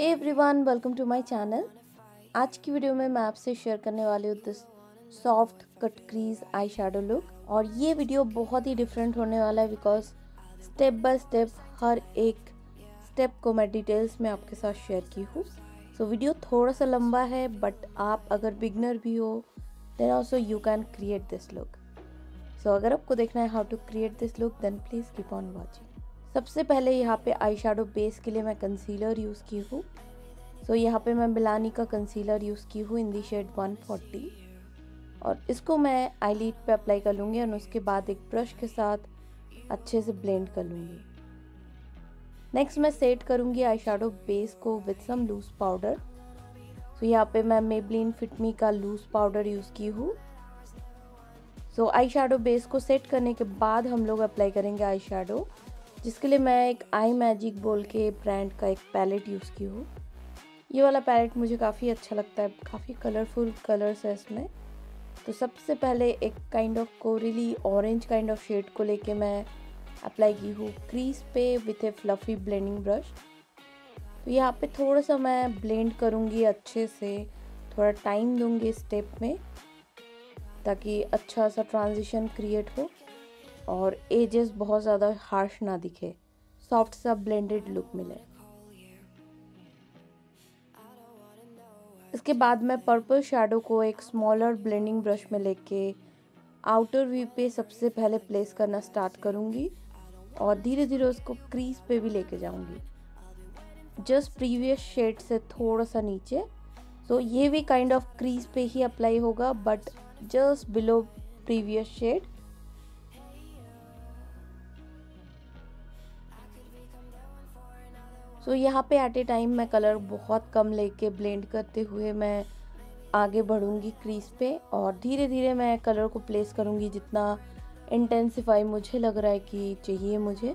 Hey everyone welcome to my channel आज की video में मैं आपसे शेयर करने वाली हूँ this soft cut crease eye shadow look और ये वीडियो बहुत ही डिफरेंट होने वाला है बिकॉज़ स्टेप बाय स्टेप हर एक स्टेप को मैं डिटेल्स में आपके साथ शेयर की हूँ। सो so, वीडियो थोड़ा सा लंबा है बट आप अगर बिगनर भी हो then also you can create this look so अगर आपको देखना है how to create this look then please keep on watching सबसे पहले यहाँ पे आई बेस के लिए मैं कंसीलर यूज़ की हूँ। सो so, यहाँ पे मैं मिलानी का कंसीलर यूज़ की हूँ इन दी शेड 140 और इसको मैं आई लीड पे अप्लाई कर लूँगी और उसके बाद एक ब्रश के साथ अच्छे से ब्लेंड कर लूँगी। नेक्स्ट मैं सेट करूँगी आई बेस को with some loose powder so यहाँ पे मैं मेबलिन फिटमी का लूज पाउडर यूज़ की हूँ। सो आई बेस को सेट करने के बाद हम लोग अप्लाई करेंगे आई जिसके लिए मैं एक आई मैजिक बोल के ब्रांड का एक पैलेट यूज़ की हूँ। ये वाला पैलेट मुझे काफ़ी अच्छा लगता है, काफ़ी कलरफुल कलर्स है इसमें। तो सबसे पहले एक kind of corally orange kind of shade को लेके मैं अप्लाई की हूँ क्रीज पे with a fluffy blending brush तो यहाँ पे थोड़ा सा मैं ब्लेंड करूँगी अच्छे से, थोड़ा टाइम दूँगी स्टेप में, ताकि अच्छा सा ट्रांजिशन क्रिएट हो। और एजेस बहुत ज़्यादा हार्श ना दिखे। सॉफ्ट सा ब्लेंडेड लुक मिले। इसके बाद मैं पर्पल शेडो को एक स्मॉलर ब्लेंडिंग ब्रश में लेके आउटर व्यू पे सबसे पहले प्लेस करना स्टार्ट करूँगी और धीरे धीरे उसको क्रीज पे भी लेके जाऊँगी। जस्ट प्रीवियस शेड से थोड़ा सा नीचे। सो ये भी काइंड ऑफ़ क्रीज पे ही अप्लाई होगा but just below previous shade so so, यहाँ पे एट ए टाइम मैं कलर बहुत कम लेके ब्लेंड करते हुए मैं आगे बढ़ूँगी क्रीज पे और धीरे धीरे मैं कलर को प्लेस करूँगी जितना इंटेंसिफाई मुझे लग रहा है कि चाहिए मुझे।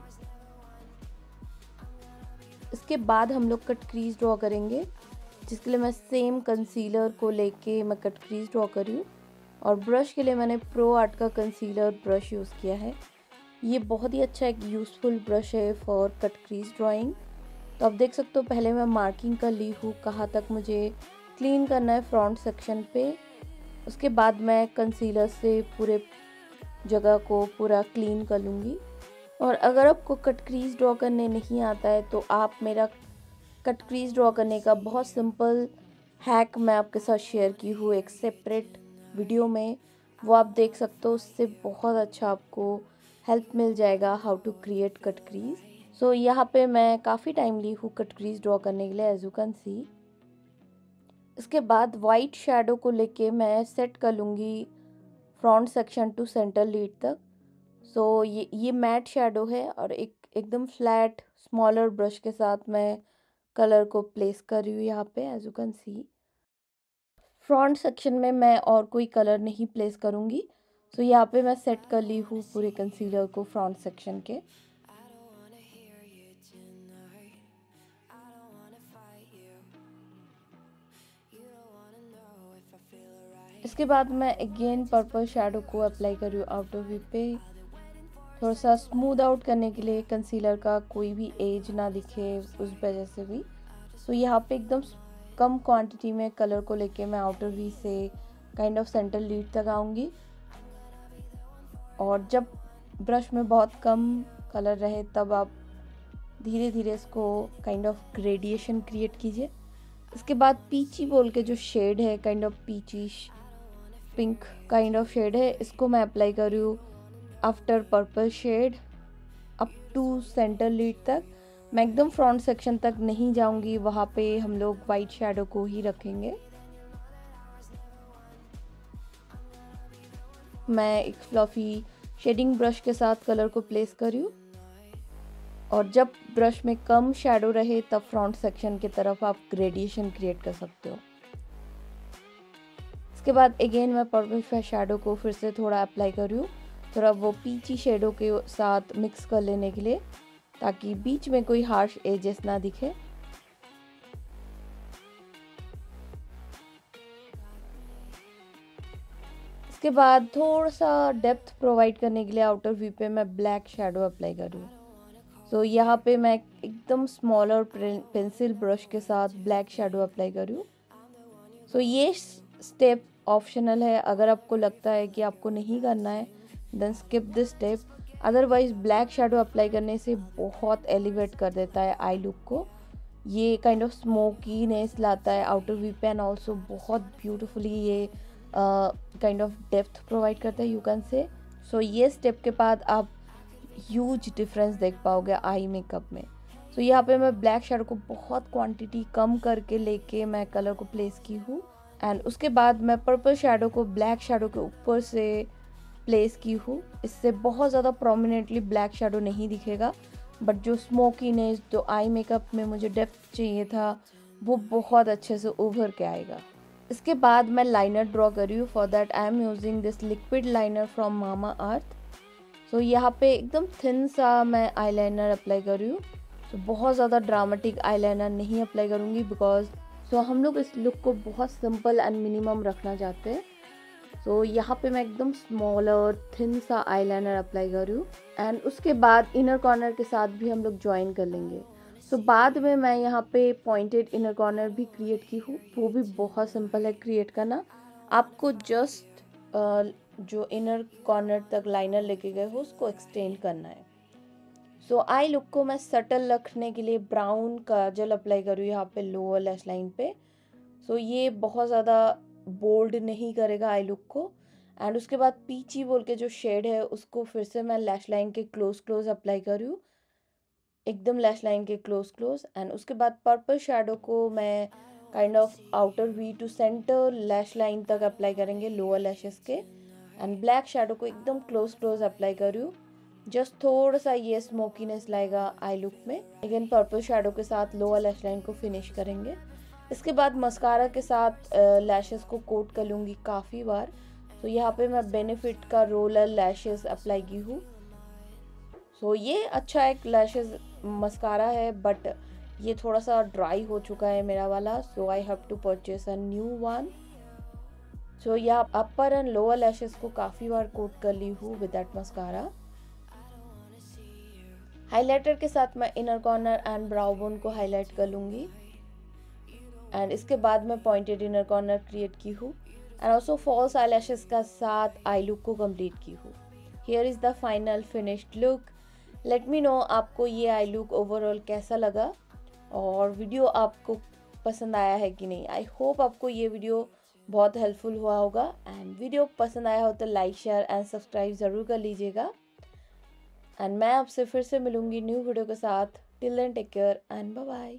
इसके बाद हम लोग कट क्रीज ड्रॉ करेंगे जिसके लिए मैं सेम कंसीलर को लेके मैं कट क्रीज ड्रॉ करी। हूँ और ब्रश के लिए मैंने प्रो आर्ट का कंसीलर ब्रश यूज़ किया है। ये बहुत ही अच्छा एक यूज़फुल ब्रश है फॉर कट क्रीज ड्राइंग तो आप देख सकते हो, पहले मैं मार्किंग कर ली हूँ, कहाँ तक मुझे क्लीन करना है फ्रंट सेक्शन पे। उसके बाद मैं कंसीलर से पूरे जगह को पूरा क्लीन कर लूँगी। और अगर आपको कट क्रीज ड्रॉ करने नहीं आता है तो आप मेरा कट क्रीज ड्रॉ करने का बहुत सिंपल हैक मैं आपके साथ शेयर की हूँ, एक सेपरेट वीडियो में। वो आप देख सकते हो, उससे बहुत अच्छा आपको हेल्प मिल जाएगा how to create cut crease so so, यहाँ पे मैं काफ़ी टाइम ली हूँ कट क्रीज ड्रॉ करने के लिए एज यू कैन सी इसके बाद वाइट शेडो को लेके मैं सेट कर लूँगी front section to centre lid तक. सो so, ये ये मैट शेडो है और एक एकदम फ्लैट स्मॉलर ब्रश के साथ मैं कलर को प्लेस कर रही हूँ यहाँ पे as you can see front section में मैं और कोई कलर नहीं प्लेस करूँगी. सो so, यहाँ पे मैं सेट कर ली हूँ पूरे कंसीलर को फ्रंट सेक्शन के. इसके बाद मैं अगेन पर्पल शेडो को अप्लाई कर रही हूँ आउटर व्यू पे। थोड़ा सा स्मूद आउट करने के लिए कंसीलर का कोई भी एज ना दिखे उस वजह से भी। सो so, यहाँ पे एकदम कम क्वांटिटी में कलर को लेके मैं आउटर व्यू से काइंड ऑफ़ सेंटर लीड तक आऊँगी। और जब ब्रश में बहुत कम कलर रहे तब आप धीरे धीरे इसको काइंड ऑफ़ ग्रेडिएशन क्रिएट कीजिए। इसके बाद पीची बोल के जो शेड है kind of peachy pink kind of shade है। इसको मैं अप्लाई कर रही हूँ after purple shade up to centre lid तक। मैं एकदम फ्रंट सेक्शन तक नहीं जाऊँगी। वहाँ पे हम लोग वाइट शेडो को ही रखेंगे। मैं एक फ्लफी शेडिंग ब्रश के साथ कलर को प्लेस कर रही हूँ। और जब ब्रश में कम शेडो रहे, तब फ्रंट सेक्शन की तरफ़ आप ग्रेडिएशन क्रिएट कर सकते हो। उसके बाद अगेन मैं पर्पल शेडो को फिर से थोड़ा अप्लाई कर। रही हूँ थोड़ा वो पीची शेडो के साथ मिक्स कर लेने के लिए ताकि बीच में कोई हार्श एजेस ना दिखे। इसके बाद थोड़ा सा डेप्थ प्रोवाइड करने के लिए आउटर व्यू पे मैं ब्लैक शेडो अप्लाई कर। रही हूँ सो so, यहाँ पे मैं एकदम स्मॉल और पेंसिल ब्रश के साथ ब्लैक शेडो अप्लाई करूँ। सो so, ये स्टेप ऑप्शनल है। अगर आपको लगता है कि आपको नहीं करना है then skip this step otherwise black shadow apply करने से बहुत एलिवेट कर देता है आई लुक को। ये काइंड ऑफ़ स्मोकीनेस लाता है आउटर वी पेन ऑल्सो बहुत ब्यूटिफुली ये काइंड ऑफ़ डेप्थ प्रोवाइड करता है यू कैन से। सो ये स्टेप के बाद आप ह्यूज डिफरेंस देख पाओगे आई मेकअप में। सो so, यहाँ पे मैं ब्लैक शेडो को बहुत क्वांटिटी कम करके लेके मैं कलर को प्लेस की हूँ। एंड उसके बाद मैं पर्पल शेडो को ब्लैक शेडो के ऊपर से प्लेस की हूँ। इससे बहुत ज़्यादा प्रोमिनेंटली ब्लैक शेडो नहीं दिखेगा। बट जो स्मोकीनेस जो आई मेकअप में मुझे डेप्थ चाहिए था, वो बहुत अच्छे से उभर के आएगा। इसके बाद मैं लाइनर ड्रॉ करी हूँ। For that I am using this liquid liner from Mamaearth so यहाँ पे एकदम थिन सा मैं आईलाइनर अप्लाई कर रही हूँ। तो बहुत ज़्यादा ड्रामेटिक आईलाइनर नहीं अप्लाई करूँगी बिकॉज़ सो हम लोग इस लुक को बहुत सिंपल एंड मिनिमम रखना चाहते हैं। सो so, यहाँ पे मैं एकदम स्मॉल और थिन सा आईलाइनर अप्लाई कर रही हूँ। एंड उसके बाद इनर कॉर्नर के साथ भी हम लोग ज्वाइन कर लेंगे। सो so, बाद में मैं यहाँ पे पॉइंटेड इनर कॉर्नर भी क्रिएट की हूँ। वो भी बहुत सिंपल है क्रिएट करना। आपको जस्ट जो इनर कॉर्नर तक लाइनर लेके गए हो उसको एक्सटेंड करना है। सो आई लुक को मैं सटल रखने के लिए ब्राउन काजल अप्लाई करूँ यहाँ पे लोअर लेस लाइन पे। सो so, ये बहुत ज़्यादा बोल्ड नहीं करेगा आई लुक को। एंड उसके बाद पीची बोल के जो शेड है उसको फिर से मैं लैश लाइन के क्लोज क्लोज अप्लाई करूँ। एकदम लैश लाइन के क्लोज क्लोज एंड उसके बाद पर्पल शेडो को मैं kind of outer V to centre lash line तक अप्लाई करेंगे लोअर लैशेस के। एंड ब्लैक शेडो को एकदम क्लोज क्लोज अप्लाई करूँ। जस्ट थोड़ा सा ये स्मोकीनेस लाएगा आई लुक में। अगेन पर्पल शेडो के साथ लोअर लैश लाइन को फिनिश करेंगे। इसके बाद मस्कारा के साथ लैशेस को कोट कर लूँगी काफ़ी बार। तो यहाँ पे मैं बेनिफिट का रोलर लैशेस अप्लाई की हूँ। सो ये अच्छा एक लैशेस मस्कारा है बट ये थोड़ा सा ड्राई हो चुका है मेरा वाला। So I have to purchase a new one so यहाँ अपर एंड लोअर लैशेस को काफ़ी बार कोट कर ली हूँ विद दैट मस्कारा हाइलाइटर के साथ मैं inner corner and brow bone को हाईलाइट कर लूँगी। एंड इसके बाद मैं पॉइंटेड इनर कॉर्नर क्रिएट की हूँ। एंड ऑल्सो फॉल्स आई का साथ आई लुक को कंप्लीट की हूँ। Here is the final finished look let me know आपको ये आई लुक ओवरऑल कैसा लगा और वीडियो आपको पसंद आया है कि नहीं। आई होप आपको ये वीडियो बहुत हेल्पफुल हुआ होगा। एंड वीडियो पसंद आया हो तो लाइक शेयर एंड सब्सक्राइब ज़रूर कर लीजिएगा। एंड मैं आपसे फिर से मिलूँगी न्यू वीडियो के साथ. Till then take care and bye bye